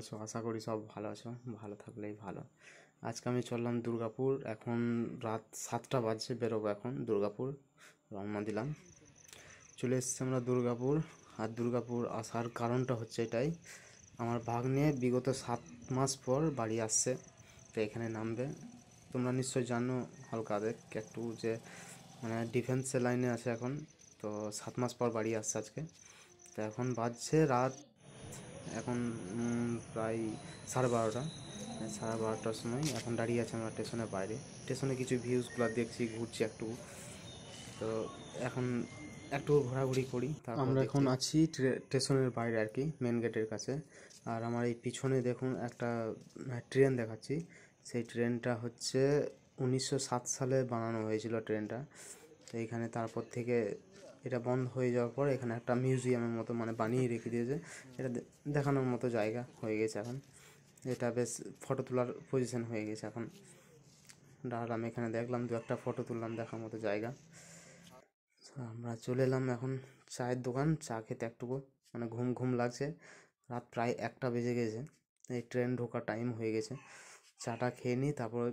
আছো? আশা করি সব ভালো আছো। ভালো থাকলেই ভালো। আজকে আমি চললাম দুর্গাপুর। এখন রাত সাতটা বাজছে, বেরোবো এখন দুর্গাপুর। রওনা দিলাম। চলে এসেছি আমরা দুর্গাপুর। আর দুর্গাপুর আসার কারণটা হচ্ছে এটাই। আমার ভাগ্নে বিগত সাত মাস পর বাড়ি আসছে, তো এখানে নামবে। তোমরা নিশ্চয়ই জানো হালকা দেখ একটু যে মানে ডিফেন্সের লাইনে আছে এখন। তো সাত মাস পর বাড়ি আসছে আজকে। তো এখন বাজছে রাত এখন প্রায় সাড়ে বারোটা। সাড়ে বারোটার সময় এখন দাঁড়িয়ে আছে আমরা স্টেশনের বাইরে। স্টেশনে কিছু ভিউজগুলো দেখছি ঘুরছি একটু। তো এখন একটু ঘোরাঘুরি করি আমরা এখন আছি ট্রে- স্টেশনের বাইরে আর কি মেন গেটের কাছে। আর আমার এই পিছনে দেখুন একটা ট্রেন দেখাচ্ছি। সেই ট্রেনটা হচ্ছে উনিশশো সাত সালে বানানো হয়েছিল ট্রেনটা তো এখানে তারপর থেকে এটা বন্ধ হয়ে যাওয়ার পর এখানে একটা মিউজিয়ামের মতো মানে বানিয়ে রেখে দিয়েছে। এটা দেখানোর মতো জায়গা হয়ে গেছে এখন। এটা বেশ ফটো তোলার পজিশন হয়ে গেছে এখন। দাঁড়ালাম এখানে দেখলাম, দু একটা ফটো তুললাম দেখার মতো জায়গা। আমরা চলে এলাম এখন চায়ের দোকান, চা খেতে একটুকু। মানে ঘুম ঘুম লাগছে। রাত প্রায় একটা বেজে গেছে। এই ট্রেন ঢোকার টাইম হয়ে গেছে। চাটা খেয়ে নিই, তারপর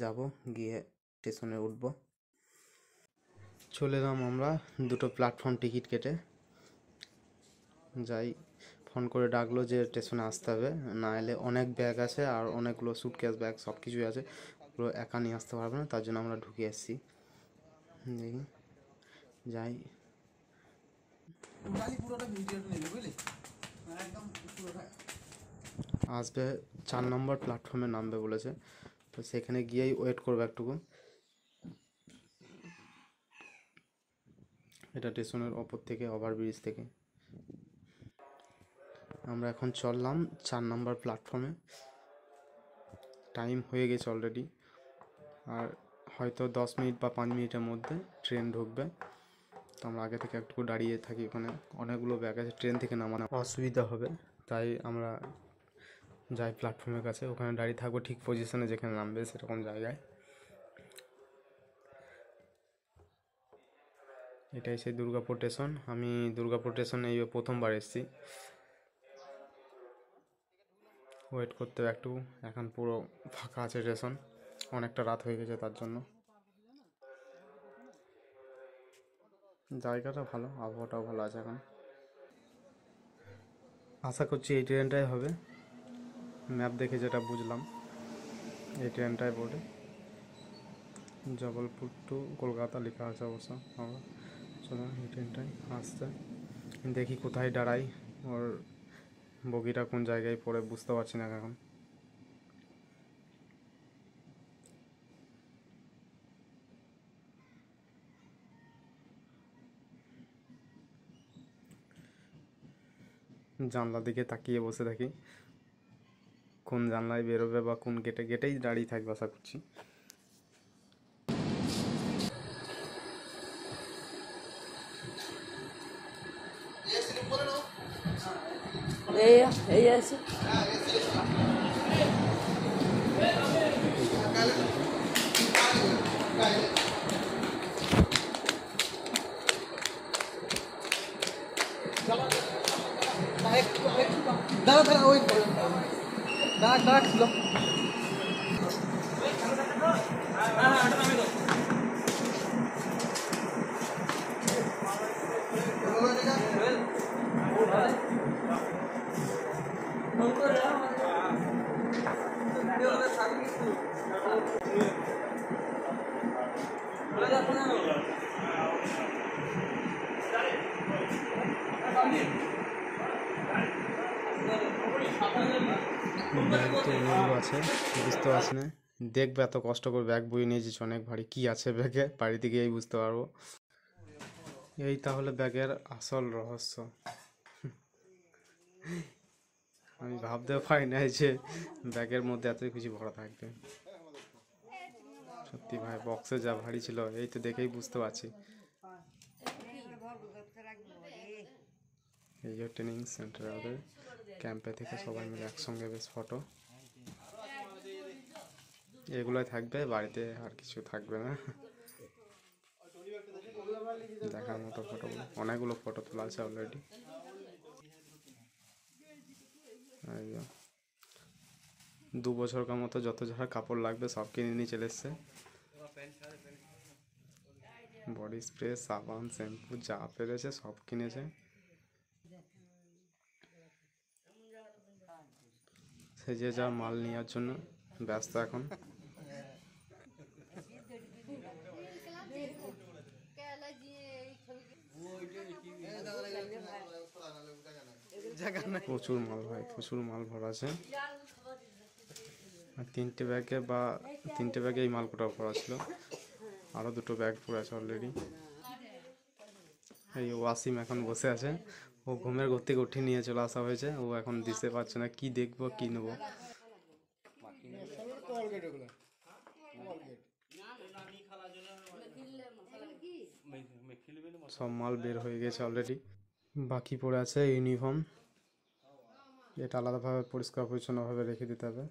যাব, গিয়ে স্টেশনে উঠব। চলে এলাম আমরা দুটো প্ল্যাটফর্ম টিকিট কেটে। যাই ফোন করে ডাকলো যে স্টেশনে আসতে হবে। না এলে অনেক ব্যাগ আছে আর অনেকগুলো সুটকেস ব্যাগ সব কিছুই আছে। ওগুলো একা নিয়ে আসতে পারবে না, তার জন্য আমরা ঢুকে এসেছি। দেখি, যাই। আসবে চার নম্বর প্ল্যাটফর্মে নামবে বলেছে। তো সেখানে গিয়েই ওয়েট করবে একটুকু। এটা স্টেশনের ওপর থেকে, ওভারব্রিজ থেকে। আমরা এখন চললাম চার নম্বর প্ল্যাটফর্মে টাইম হয়ে গেছে অলরেডি আর হয়তো দশ মিনিট বা পাঁচ মিনিটের মধ্যে ট্রেন ঢুকবে। তো আমরা আগে থেকে একটু দাঁড়িয়ে থাকি ওখানে। অনেকগুলো ব্যাগ আছে ট্রেন থেকে নামানো। অসুবিধা হবে, তাই আমরা যাই প্ল্যাটফর্মের কাছে। ওখানে দাঁড়িয়ে থাকব ঠিক পজিশনে যেখানে নামবে সেরকম জায়গায়। এটাই সেই দুর্গাপুর স্টেশন আমি দুর্গাপুর স্টেশনে এই প্রথমবার এসেছি। ওয়েট করতে একটু, এখন পুরো ফাঁকা আছে স্টেশন অনেকটা রাত হয়ে গেছে তার জন্য। জায়গাটা ভালো, আবহাওয়াটাও ভালো আছে এখন। আশা করছি এই ট্রেনটাই হবে। ম্যাপ দেখে যেটা বুঝলাম, এই ট্রেনটাই পড়ে জবলপুর টু কলকাতা লেখা আছে অবশ্য। আমরা চলো, এই ট্রেনটাই আসছে। দেখি কোথায় দাঁড়াই। ওর বগিটা কোন জায়গায় পড়ে বুঝতে পারছি না এখন। জানলার দিকে তাকিয়ে বসে থাকি। কোন জানলায় বেরোবে বা কোন গেটে গেটেই দাঁড়িয়ে থাকবে আশা করছি। এই এই আছে বুঝতে পারছি না দেখবে এত কষ্ট করে ব্যাগ বয়ে নিয়েছিস, অনেক ভারী। কি আছে ব্যাগে? বাড়িতে গিয়েই বুঝতে পারব। এই তাহলে ব্যাগের আসল রহস্য। আমি ভাবতেও পারি না যে ব্যাগের মধ্যে এত কিছু ভরা থাকবে। সত্যি ভাই বক্সে যা ভারী ছিল, এই তো দেখেই বুঝতে পারছি। এই ট্রেনিং সেন্টার ওদের ক্যাম্পে থেকে সবাই মিলে একসঙ্গে বেশ ফটো এগুলোই থাকবে, বাড়িতে আর কিছু থাকবে না। দেখার মতো ফটোগুলো অনেকগুলো ফটো তোলা আছে অলরেডি দু বছরকার মতো যত যারা কাপড় লাগবে সব কিনে নিয়ে চলে এসছে। বডি স্প্রে সাবান শ্যাম্পু যা পেরেছে সব কিনেছে। সে যে যা মাল নেওয়ার জন্য ব্যস্ত এখন। প্রচুর মাল ভাই, প্রচুর মাল ভরা আছে। আর তিনটে ব্যাগে বা তিনটে ব্যাগে এই মালকোটা ভরা ছিল। আরও দুটো ব্যাগ পড়ে আছে অলরেডি এই ওয়াসিম এখন বসে আছে। ও ঘুমের ঘর থেকে উঠে নিয়ে চলে আসা হয়েছে। ও এখন দিতে পারছে না, কি দেখব, কি নেব। সব মাল বের হয়ে গেছে অলরেডি বাকি পড়ে আছে ইউনিফর্ম। এটা আলাদাভাবে পরিষ্কার পরিচ্ছন্নভাবে রেখে দিতে হবে।